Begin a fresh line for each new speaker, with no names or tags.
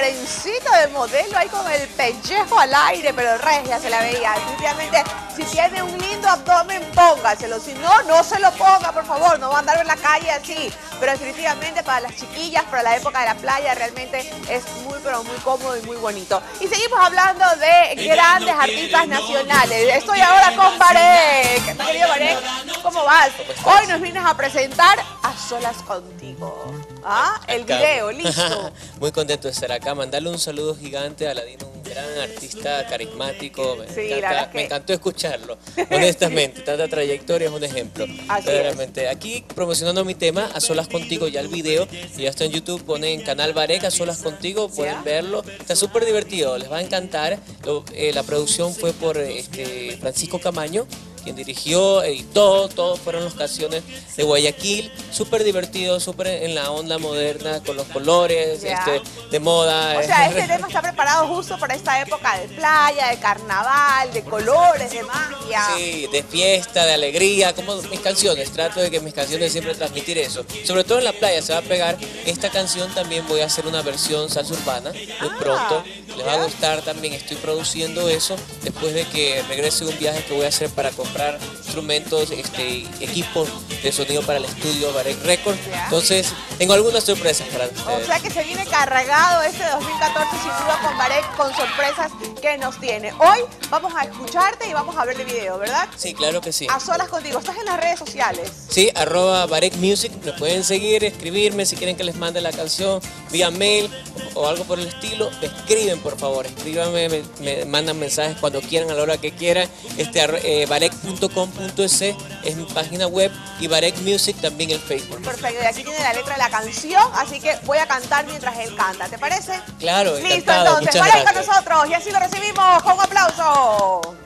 Karencita de modelo ahí con el pellejo al aire, pero regia se la veía. Definitivamente, si tiene un lindo abdomen, póngaselo. Si no, no se lo ponga, por favor. No va a andar en la calle así. Pero definitivamente para las chiquillas, para la época de la playa, realmente es muy, pero muy cómodo y muy bonito. Y seguimos hablando de grandes artistas nacionales. Estoy ahora con Barek. querido Barek? ¿Cómo vas? Hoy nos vienes a presentar A Solas Contigo. Ah, el video, listo.
Muy contento de estar acá. Mandarle un saludo gigante a Ladino, un gran artista carismático. Me,
Sí,
encanta-
la es que-
me encantó escucharlo. Honestamente, tanta trayectoria es un ejemplo.
Así.
Aquí promocionando mi tema, A Solas Contigo, ya el video. y Ya está en YouTube, ponen Canal Varec, A Solas Contigo, pueden verlo. Está súper divertido, les va a encantar. Lo- eh, la producción fue por este, Francisco Camaño quien dirigió, editó, todos fueron las canciones de Guayaquil, súper divertido, súper en la onda moderna, con los colores, este, de moda.
O sea, este tema está preparado justo para esta época de playa, de carnaval, de colores, de magia.
Sí, de fiesta, de alegría, como mis canciones. Trato de que mis canciones siempre transmitir eso. Sobre todo en la playa se va a pegar. Esta canción también voy a hacer una versión salsa urbana muy
Ah,
pronto. Les va a gustar también. Estoy produciendo eso después de que regrese de un viaje que voy a hacer para comprar instrumentos, este, equipos de sonido para el estudio Barek Records.
Ya.
Entonces, tengo algunas sorpresas para
O sea que se viene cargado este 2014 sin duda con Barek con sorpresas que nos tiene. Hoy vamos a escucharte y vamos a ver el video, ¿verdad?
Sí, claro que sí.
A solas contigo. Estás en las redes sociales.
Sí, arroba Barek Music, me pueden seguir, escribirme si quieren que les mande la canción vía mail o, o algo por el estilo, escriben por favor, escríbanme, me, me mandan mensajes cuando quieran, a la hora que quieran. Este, eh, barek.com.es es mi página web y Barek Music también el Facebook.
Perfecto. Y aquí tiene la letra de la canción, así que voy a cantar mientras él canta. ¿Te parece?
Claro,
Listo, entonces. Barek con nosotros y así lo recibimos con un aplauso.